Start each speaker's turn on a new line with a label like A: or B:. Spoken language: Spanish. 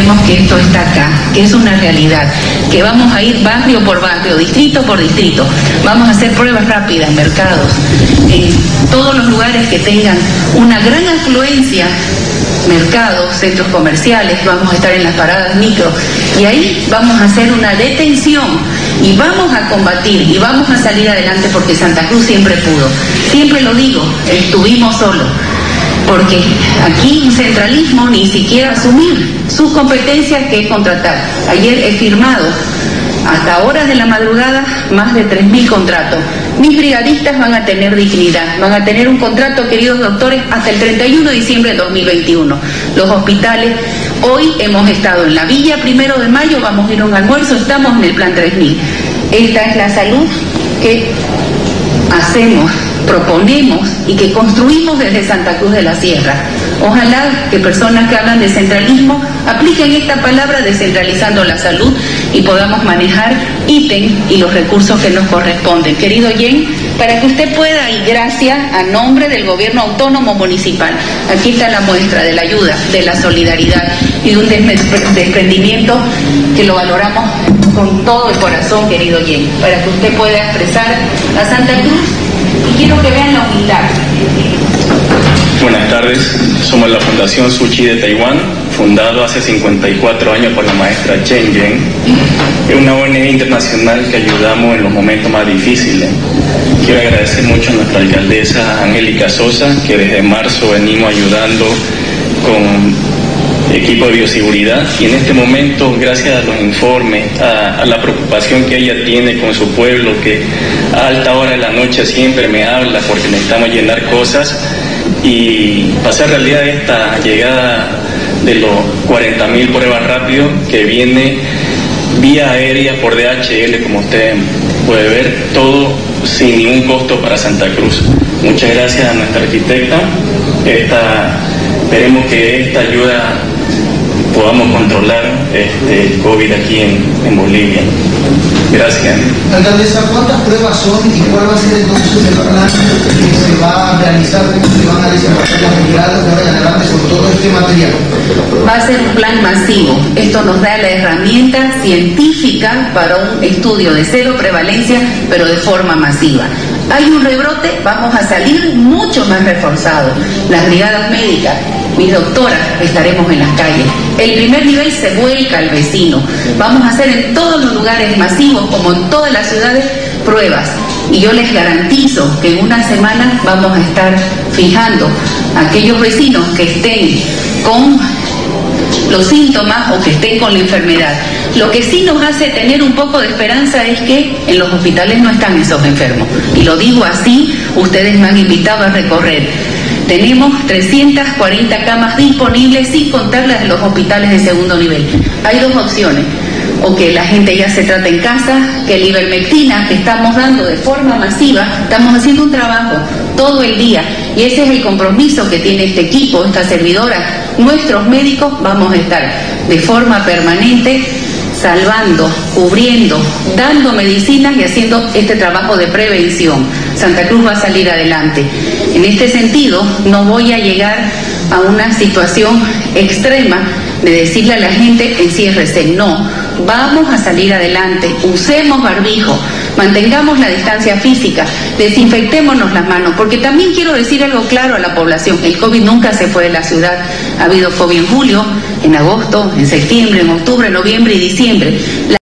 A: sabemos que esto está acá, que es una realidad, que vamos a ir barrio por barrio, distrito por distrito, vamos a hacer pruebas rápidas mercados, en todos los lugares que tengan una gran afluencia mercados, centros comerciales, vamos a estar en las paradas micro. Y ahí vamos a hacer una detención y vamos a combatir y vamos a salir adelante porque Santa Cruz siempre pudo. Siempre lo digo, estuvimos solos porque aquí un centralismo ni siquiera asumir sus competencias que es contratar. Ayer he firmado hasta horas de la madrugada más de 3.000 contratos. Mis brigadistas van a tener dignidad, van a tener un contrato, queridos doctores, hasta el 31 de diciembre de 2021. Los hospitales, hoy hemos estado en la villa primero de mayo, vamos a ir a un almuerzo, estamos en el plan 3.000. Esta es la salud que hacemos, proponemos y que construimos desde Santa Cruz de la Sierra. Ojalá que personas que hablan de centralismo apliquen esta palabra descentralizando la salud y podamos manejar ítem y los recursos que nos corresponden. Querido Jen, para que usted pueda, y gracias a nombre del gobierno autónomo municipal, aquí está la muestra de la ayuda, de la solidaridad y de un desprendimiento que lo valoramos con todo el corazón, querido Jen, para que usted pueda expresar a Santa Cruz y quiero que vean la humildad.
B: Buenas tardes, somos la Fundación Suchi de Taiwán, fundado hace 54 años por la maestra Chen Yen. Es una ONG internacional que ayudamos en los momentos más difíciles. Quiero agradecer mucho a nuestra alcaldesa Angélica Sosa, que desde marzo venimos ayudando con equipo de bioseguridad y en este momento, gracias a los informes, a, la preocupación que ella tiene con su pueblo, que a alta hora de la noche siempre me habla porque necesitamos llenar cosas, y pasar realidad esta llegada de los 40.000 pruebas rápido que viene vía aérea por DHL, como usted puede ver, todo sin ningún costo para Santa Cruz. Muchas gracias a nuestra arquitecta. Esperemos que esta ayuda podamos controlar este, el COVID aquí en, en Bolivia. Gracias.
C: Alcaldesa, ¿cuántas pruebas son y cuál va a ser entonces el plan que se va a realizar? ¿Cómo se van a desembarcar las brigadas de ahora en adelante con todo este material?
A: Va a ser un plan masivo. Esto nos da la herramienta científica para un estudio de cero prevalencia, pero de forma masiva. Hay un rebrote, vamos a salir mucho más reforzados. Las brigadas médicas, mis doctoras, estaremos en las calles. El primer nivel se vuelca al vecino. Vamos a hacer en todos los lugares masivos, como en todas las ciudades, pruebas. Y yo les garantizo que en una semana vamos a estar fijando a aquellos vecinos que estén con los síntomas o que estén con la enfermedad. Lo que sí nos hace tener un poco de esperanza es que en los hospitales no están esos enfermos. Y lo digo así, ustedes me han invitado a recorrer. Tenemos 340 camas disponibles sin contar las de los hospitales de segundo nivel. Hay dos opciones. O que la gente ya se trata en casa, que el ivermectina que estamos dando de forma masiva, estamos haciendo un trabajo todo el día. Y ese es el compromiso que tiene este equipo, esta servidora. Nuestros médicos vamos a estar de forma permanente salvando, cubriendo, dando medicinas y haciendo este trabajo de prevención. Santa Cruz va a salir adelante. En este sentido, no voy a llegar a una situación extrema de decirle a la gente enciérrese. No, vamos a salir adelante, usemos barbijo, mantengamos la distancia física, desinfectémonos las manos, porque también quiero decir algo claro a la población, el COVID nunca se fue de la ciudad, ha habido COVID en julio, en agosto, en septiembre, en octubre, noviembre y diciembre.